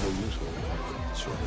reposer sur le